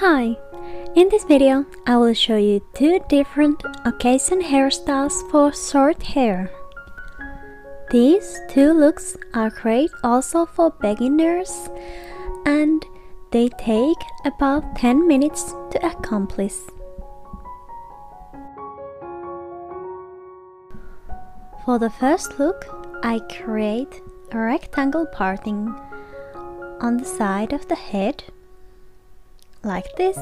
Hi! In this video I will show you two different occasion hairstyles for short hair. These two looks are great also for beginners and they take about 10 minutes to accomplish. For the first look I create a rectangle parting on the side of the head like this.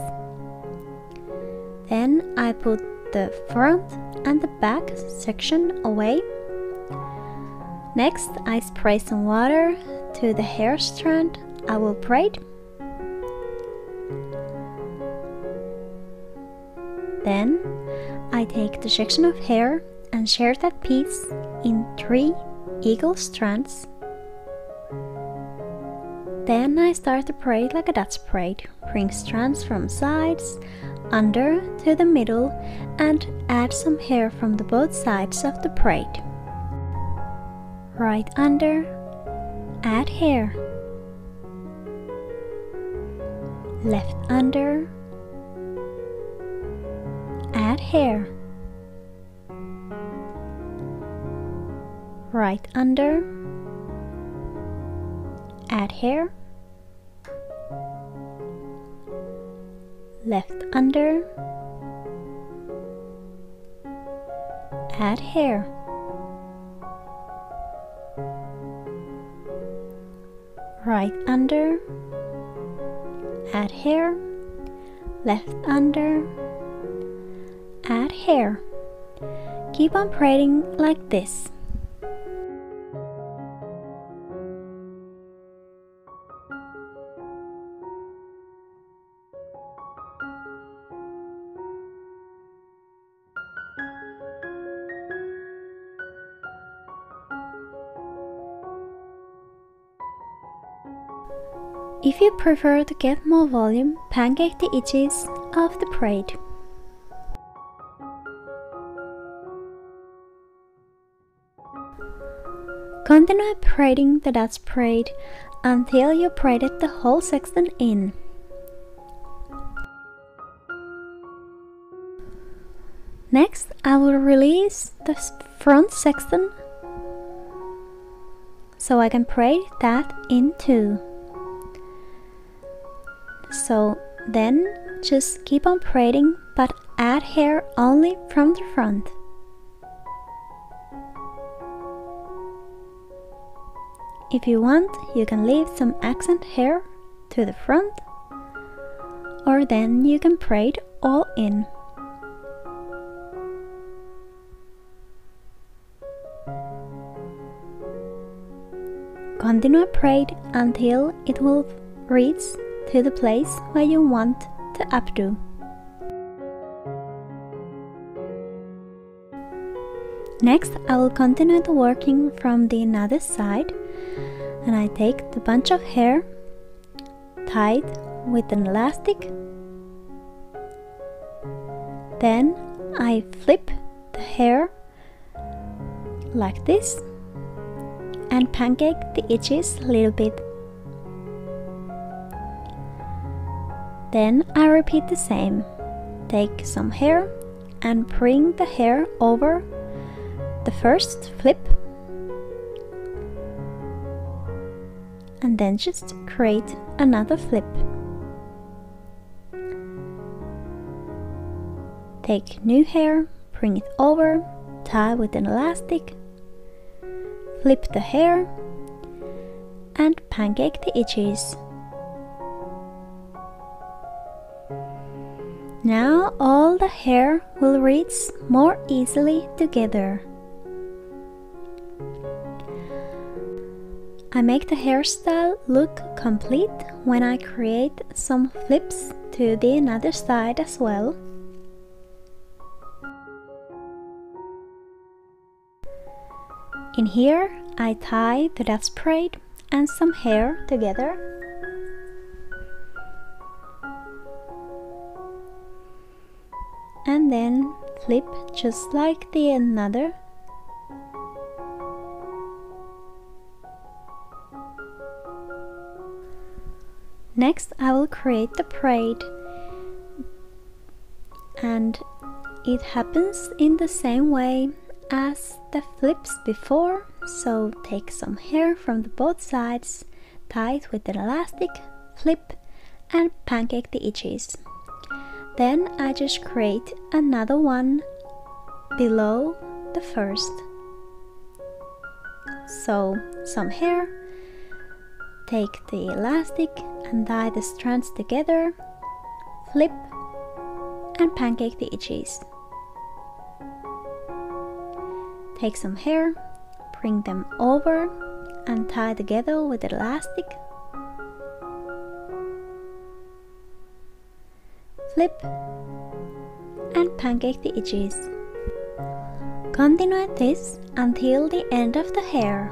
Then I put the front and the back section away. Next I spray some water to the hair strand I will braid. Then I take the section of hair and share that piece in three eagle strands then I start to braid like a Dutch braid. Bring strands from sides, under to the middle and add some hair from the both sides of the braid. Right under, add hair. Left under, add hair. Right under, add hair left under. Add hair right under. Add hair left under. Add hair keep on braiding like this If you prefer to get more volume, pancake the edges of the braid. Continue braiding the Dutch braid until you braided the whole section in. Next, I will release the front section so I can braid that in too. So then just keep on braiding but add hair only from the front. If you want, you can leave some accent hair to the front or then you can braid all in. Continue braid until it will reach to the place where you want to updo. Next, I will continue the working from the another side and I take the bunch of hair tied with an elastic then I flip the hair like this and pancake the edges a little bit Then I repeat the same. Take some hair and bring the hair over the first flip and then just create another flip. Take new hair, bring it over, tie with an elastic, flip the hair and pancake the edges. Now all the hair will reach more easily together. I make the hairstyle look complete when I create some flips to the another side as well. In here I tie the Dutch braid and some hair together then flip just like the another. Next I will create the braid and it happens in the same way as the flips before. So take some hair from the both sides tie it with an elastic flip and pancake the edges then I just create another one below the first. So some hair take the elastic and tie the strands together flip and pancake the edges. Take some hair bring them over and tie together with elastic flip and pancake the edges Continue this until the end of the hair.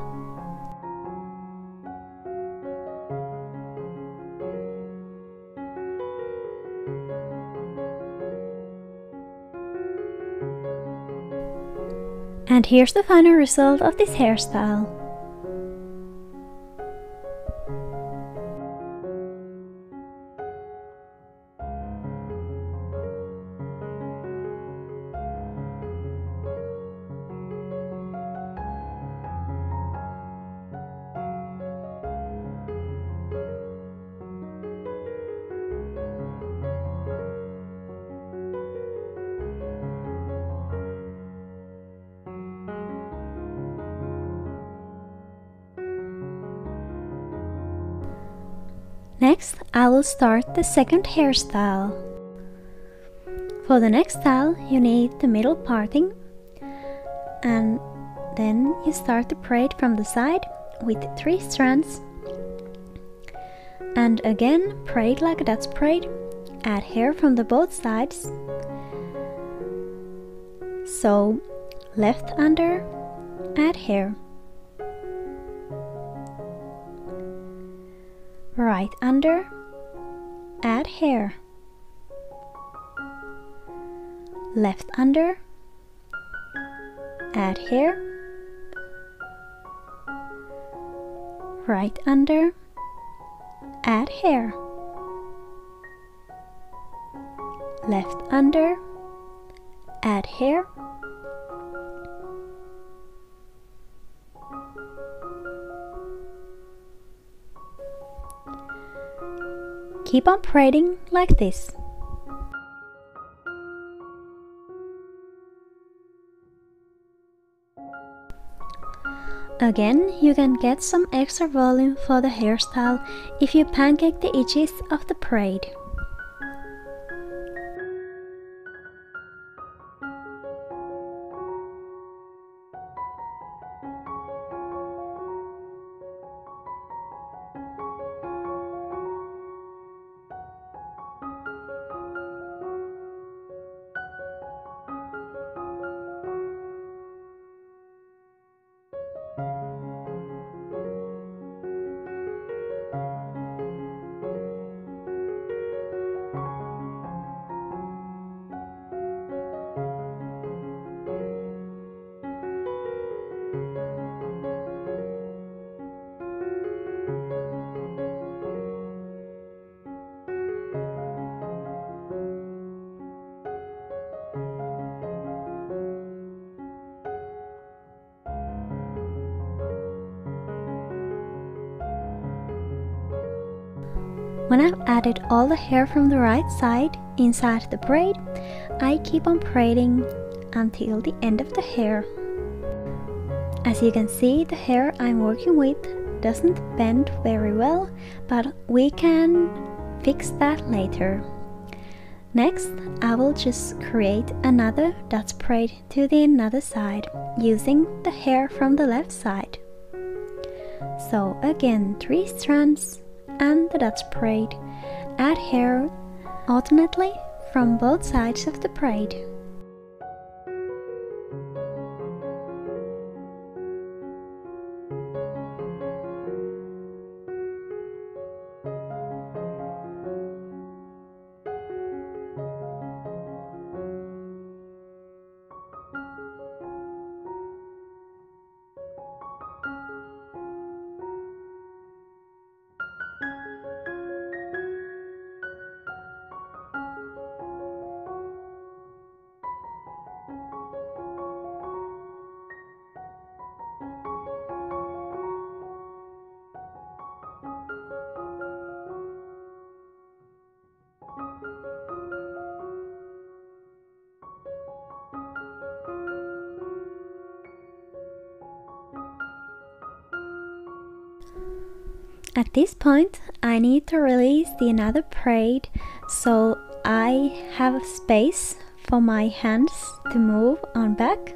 And here's the final result of this hairstyle. Next, I will start the second hairstyle. For the next style, you need the middle parting and then you start the braid from the side with three strands. And again braid like Dutch braid. Add hair from the both sides. So left under add hair right under, add hair, left under, add hair, right under, add hair, left under, add hair, Keep on braiding like this. Again, you can get some extra volume for the hairstyle if you pancake the edges of the braid. When I've added all the hair from the right side inside the braid, I keep on braiding until the end of the hair. As you can see, the hair I'm working with doesn't bend very well, but we can fix that later. Next, I will just create another Dutch braid to the another side using the hair from the left side. So again, three strands and the Dutch braid. Add hair alternately from both sides of the braid. At this point, I need to release the another braid so I have space for my hands to move on back.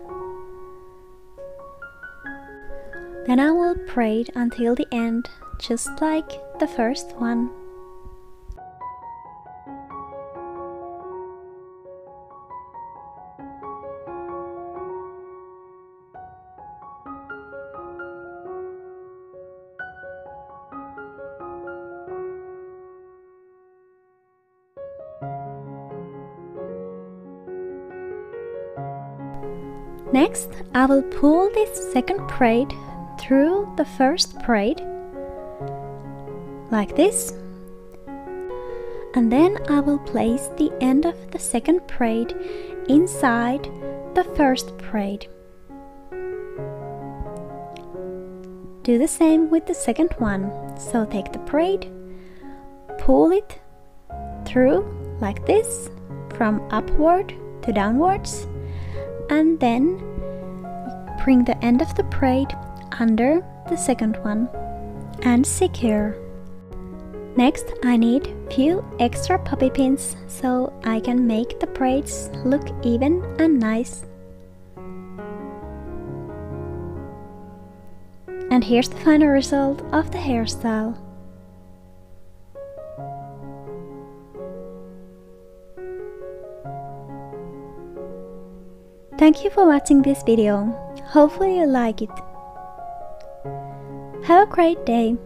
Then I will braid until the end, just like the first one. Next, I will pull this second braid through the first braid, like this. And then I will place the end of the second braid inside the first braid. Do the same with the second one. So take the braid, pull it through like this from upward to downwards and then bring the end of the braid under the second one and secure. Next I need few extra bobby pins so I can make the braids look even and nice. And here's the final result of the hairstyle. Thank you for watching this video. Hopefully you like it. Have a great day.